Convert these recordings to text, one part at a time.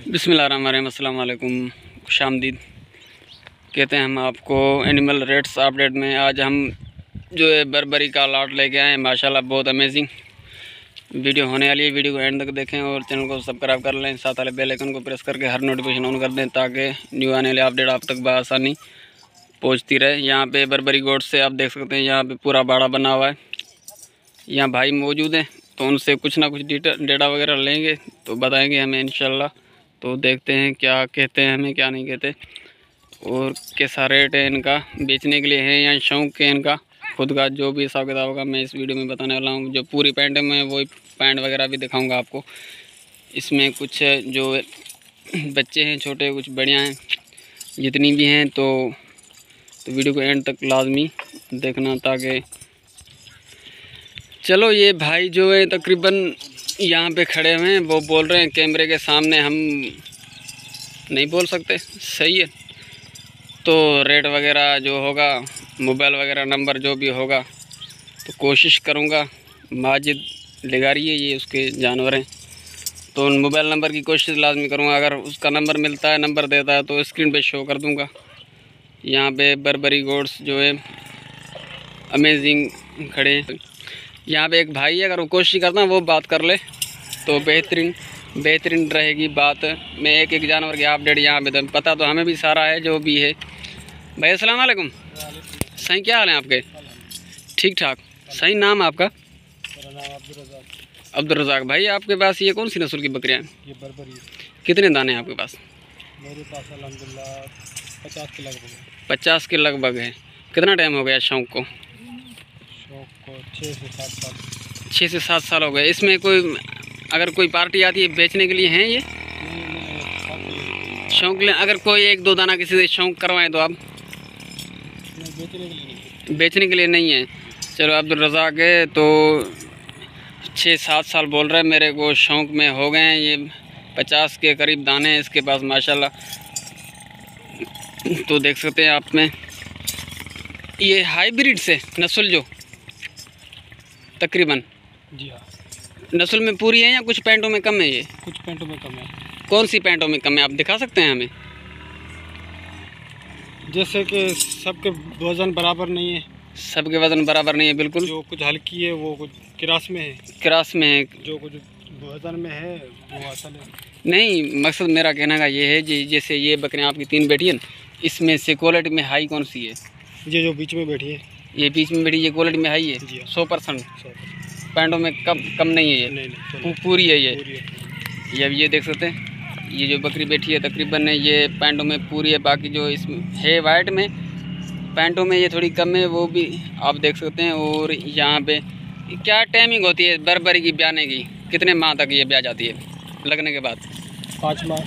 बिसमीम शामदीद। कहते हैं हम आपको एनिमल रेट्स अपडेट में। आज हम जो है बरबरी का लाट लेके आए हैं। माशाल्लाह बहुत अमेजिंग वीडियो होने वाली है। वीडियो को एंड तक देखें और चैनल को सब्सक्राइब कर लें। साथ वाले बेल आइकन को प्रेस करके हर नोटिफिकेशन ऑन कर दें ताकि न्यू आने वाले अपडेट आप तक बसानी पहुँचती रहे। यहाँ पर बरबरी गोड से आप देख सकते हैं, यहाँ पर पूरा बाड़ा बना हुआ है। यहाँ भाई मौजूद हैं तो उनसे कुछ ना कुछ डेटा वगैरह लेंगे तो बताएँगे हमें इन तो देखते हैं क्या कहते हैं, हमें क्या नहीं कहते। और कैसा रेट है इनका? बेचने के लिए है या शौक है इनका? खुद का जो भी हिसाब किताब होगा, मैं इस वीडियो में बताने वाला हूँ। जो पूरी पैंट मैं वही पैंट वगैरह भी दिखाऊँगा आपको। इसमें कुछ जो बच्चे हैं, छोटे, कुछ बढ़िया हैं, जितनी भी हैं तो तो वीडियो को एंड तक लाजमी देखना ताकि चलो ये भाई जो है तकरीबन यहाँ पे खड़े हुए हैं, वो बोल रहे हैं, कैमरे के सामने हम नहीं बोल सकते। सही है। तो रेट वगैरह जो होगा, मोबाइल वगैरह, नंबर जो भी होगा तो कोशिश करूँगा माजिद लगारी है ये उसके जानवर हैं। तो उन मोबाइल नंबर की कोशिश लाजमी करूँगा, अगर उसका नंबर मिलता है, नंबर देता है तो स्क्रीन पे शो कर दूँगा। यहाँ पे बरबरी गोड्स जो है, अमेजिंग खड़े हैं। यहाँ पे एक भाई है अगर वो कोशिश करता है वो बात कर ले। तो बेहतरीन बेहतरीन रहेगी बात। मैं एक एक जानवर की अपडेट यहाँ पे पता तो हमें भी सारा है जो भी है। भाई अस्सलाम वालेकुम। सही क्या हाल है आपके? ठीक ठाक सही नाम आपका? अब्दुल रजाक भाई आपके पास ये कौन सी नस्ल की बकरियाँ हैं? ये कितने दाने हैं आपके पास? मेरे पास अलहमदिल्ला पचास के लगभग पचास के लगभग है। कितना टाइम हो गया शौक को? छः से सात साल। छः से सात साल हो गए। इसमें कोई अगर कोई पार्टी आती है बेचने के लिए हैं ये? शौक ले अगर कोई एक दो दाना किसी से शौक करवाएँ तो आप? बेचने के लिए नहीं है। चलो अब्दुल रज़ाक है तो छः सात साल बोल रहे हैं मेरे को शौक़ में हो गए हैं ये। पचास के करीब दाने हैं इसके पास माशाल्लाह। तो देख सकते हैं आप में। ये हाइब्रिड से नस्ल जो। तकरीबन? जी हाँ। नस्ल में पूरी है या कुछ पैंटों में कम है ये? कुछ पैंटों में कम है। कौन सी पैंटों में कम है? आप दिखा सकते हैं हमें? जैसे कि सबके वज़न बराबर नहीं है। सबके वज़न बराबर नहीं है बिल्कुल। जो कुछ हल्की है वो कुछ क्रास में है। क्रास में है। जो कुछ वज़न में है वो असल है। नहीं मकसद मेरा कहने का ये है जी जैसे ये बकरियाँ आपकी तीन बैठी हैं इसमें से क्वालिटी में हाई कौन सी है? ये जो बीच में बैठी है। ये बीच में बैठी ये क्वालिटी में है हाँ। सौ परसेंट। पैंटों में कम कम नहीं है ये। नहीं, नहीं, पूरी है ये। ये अब ये देख सकते हैं ये जो बकरी बैठी है तकरीबन ये पैंटों में पूरी है बाकी जो इसमें है वाइट में पैंटों में ये थोड़ी कम है वो भी आप देख सकते हैं और यहाँ पे क्या टाइमिंग होती है बरबरी की ब्याने की? कितने माह तक ये ब्याह जाती है? लगने के बाद। पाँच माह।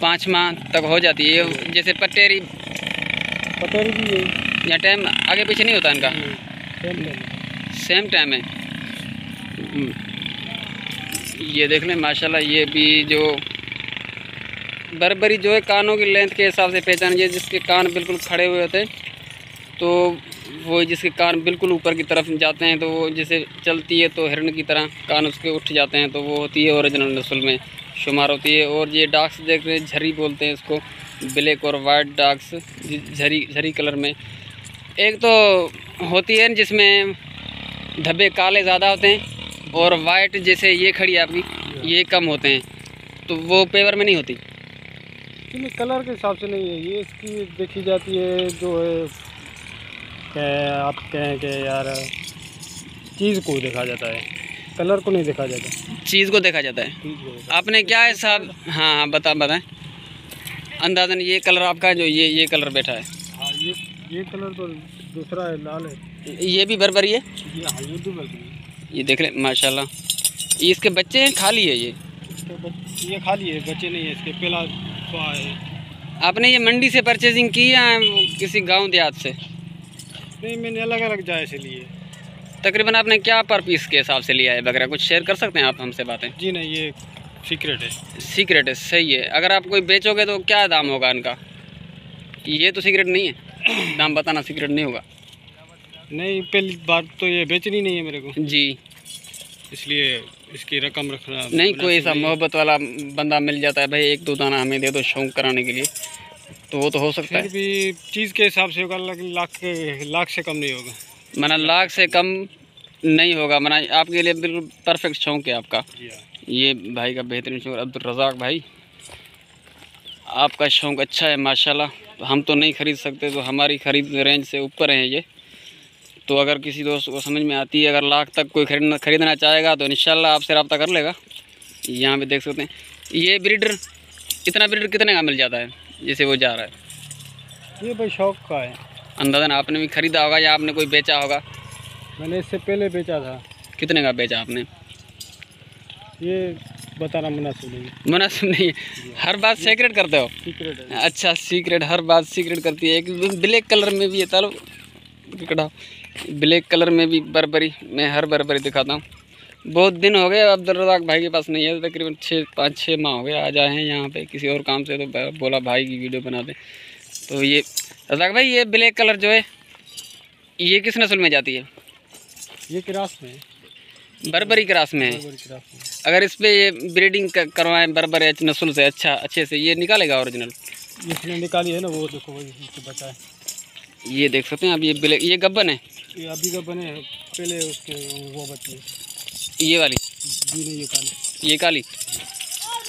पाँच माह तक हो जाती है जैसे पटेरी। पटेरी भी है या टाइम आगे पीछे नहीं होता इनका? सेम टाइम है। ये देख लें माशाल्लाह ये भी जो बरबरी जो है कानों की लेंथ के हिसाब से पहचान ये जिसके कान बिल्कुल खड़े हुए होते हैं तो वो जिसके कान बिल्कुल ऊपर की तरफ़ जाते हैं तो वो जैसे चलती है तो हिरण की तरह कान उसके उठ जाते हैं तो वो होती है ओरिजिनल नस्ल में शुमार होती है। और ये डाक्स देख रहे हैं झरी बोलते हैं इसको ब्लैक और वाइट डाक्स झरी झरी कलर में। एक तो होती है जिसमें धब्बे काले ज़्यादा होते हैं और वाइट जैसे ये खड़ी आपकी ये कम होते हैं तो वो पेवर में नहीं होती। नहीं कलर के हिसाब से नहीं है ये इसकी देखी जाती है जो है क्या आप कहें कि यार चीज़ को देखा जाता है कलर को नहीं देखा जाता। चीज़ को देखा जाता है। आपने क्या है साहब? हाँ हाँ बता बताएँ। अंदाजन ये कलर आपका जो ये ये कलर बैठा है। हाँ ये ये कलर तो दूसरा है लाल है। ये भी बरबरी है ये हाँ? ये भी बरबरी ये देख लें माशाल्लाह। ये इसके बच्चे हैं खाली है ये? ये खाली है बच्चे नहीं है इसके पहला तो है। आपने ये मंडी से परचेजिंग की या किसी गाँव देहात से? नहीं मैंने अलग अलग जाए से लिए। तकरीबन आपने क्या पर पीस के हिसाब से लिया है वगैरह? कुछ शेयर कर सकते हैं आप हमसे बातें? जी नहीं ये सीक्रेट है। सीक्रेट है सही है। अगर आप कोई बेचोगे तो क्या दाम होगा इनका? ये तो सीक्रेट नहीं है। दाम बताना सीक्रेट नहीं होगा। नहीं पहली बात तो ये बेचनी नहीं है मेरे को। जी। इसलिए इसकी रकम रखना नहीं कोई ऐसा मोहब्बत वाला बंदा मिल जाता है भाई एक दो दाना हमें दे दो शौक कराने के लिए। तो वो तो हो सकता फिर है। भी चीज़ के हिसाब से होगा लाख के लाख से कम नहीं होगा। मना लाख से कम नहीं होगा। मना आपके लिए बिल्कुल परफेक्ट शौक है आपका। हाँ। ये भाई का बेहतरीन शौक अब्दुल रज़ाक भाई आपका शौक अच्छा है माशाल्लाह। हम तो नहीं ख़रीद सकते तो हमारी ख़रीद रेंज से ऊपर हैं ये। तो अगर किसी दोस्त को समझ में आती है अगर लाख तक कोई खरीदना खरीदना चाहेगा तो इंशाल्लाह आपसे रब्ता कर लेगा। यहाँ पे देख सकते हैं। ये ब्रीडर इतना ब्रीडर कितने का मिल जाता है जैसे वो जा रहा है? ये भाई शौक का है। अंदाजन आपने भी ख़रीदा होगा या आपने कोई बेचा होगा? मैंने इससे पहले बेचा था। कितने का बेचा आपने? ये बताना मुनासिब नहीं है। मुनासिब नहीं है। हर बात सीक्रेट करते हो? सीक्रेट है। अच्छा सीक्रेट हर बात सीक्रेट करती है। एक ब्लैक कलर में भी है तालो कटा ब्लैक कलर में भी बरबरी मैं हर बरबरी दिखाता हूँ। बहुत दिन हो गए अब्दुल रजाक भाई के पास नहीं है तकरीबन छः पाँच छः माह हो गए आ जाए हैं यहाँ पे किसी और काम से तो बोला भाई की वीडियो बना दे। तो ये रजाक भाई ये ब्लैक कलर जो है ये किस नस्ल में जाती है? ये क्रास में। बरबरी क्रास में। है। अगर इस पर ये ब्रीडिंग करवाएँ बरबर एच नस्ल से अच्छा अच्छे से ये निकालेगा ओरिजिनल इसने निकाली है ना वो देखो वही इससे ये देख सकते हैं आप ये ब्लैक ये गब्बन है ये अभी का बने हैं पहले उसके वो बची है। ये वाली? जी नहीं ये काली। ये काली?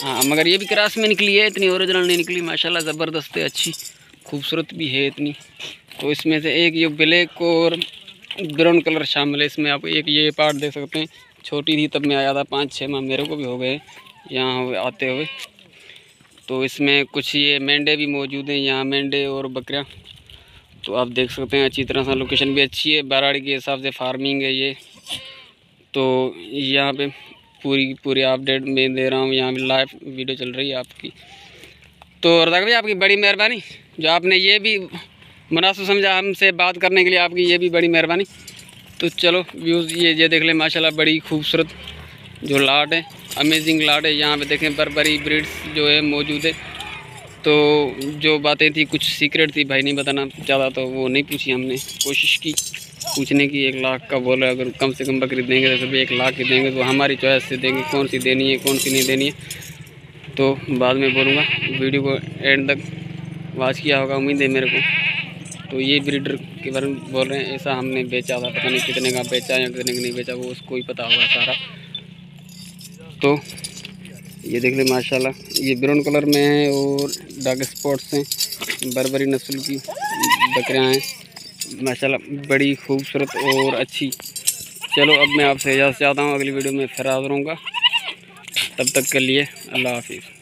हाँ मगर ये भी क्रास में निकली है इतनी ओरिजिनल नहीं निकली माशाल्लाह ज़बरदस्त है अच्छी खूबसूरत भी है इतनी। तो इसमें से एक ये ब्लैक और ब्राउन कलर शामिल है इसमें आप एक ये पार्ट देख सकते हैं। छोटी थी, तब मैं आया था पाँच छः माह, मेरे को भी हो गए यहाँ आते हुए। तो इसमें कुछ ये मेंढे भी मौजूद हैं, यहाँ मेंढे और बकरियाँ। तो आप देख सकते हैं, अच्छी तरह से लोकेशन भी अच्छी है, बाराड़ी के हिसाब से फ़ार्मिंग है ये। तो यहाँ पे पूरी पूरी अपडेट मैं दे रहा हूँ, यहाँ पे लाइव वीडियो चल रही है आपकी। तो रजाक भाई आपकी बड़ी मेहरबानी। जो आपने ये भी मुनासिब समझा हमसे बात करने के लिए, आपकी ये भी बड़ी मेहरबानी। तो चलो व्यूज़ ये ये देख लें, माशाल्लाह बड़ी खूबसूरत जो लाट है अमेजिंग लाट है। यहाँ पे देखें बरबरी ब्रीड्स जो है, मौजूद है। तो जो बातें थी, कुछ सीक्रेट थी, भाई नहीं बताना ज़्यादा तो वो नहीं पूछी हमने। कोशिश की पूछने की, एक लाख का बोला, अगर कम से कम बकरी देंगे तो सभी एक लाख की देंगे तो हमारी चॉइस से देंगे, कौन सी देनी है, कौन सी नहीं देनी है। तो बाद में बोलूँगा वीडियो को एंड तक वॉच किया होगा, उम्मीद है मेरे को। तो ये ब्रीडर के बारे में बोल रहे हैं, ऐसा हमने बेचा था पता नहीं कितने का बेचा या कितने का नहीं बेचा, वो उसको ही पता होगा सारा। तो ये देख ले माशाल्लाह, ये ब्राउन कलर में है और डार्क स्पॉट्स हैं, बरबरी नस्ल की बकरियाँ हैं, माशाल्लाह, बड़ी खूबसूरत और अच्छी। चलो, अब मैं आपसे इजाज़त चाहता हूँ, अगली वीडियो में फिर हाजिर रहूँगा तब तक के लिए अल्लाह हाफिज़।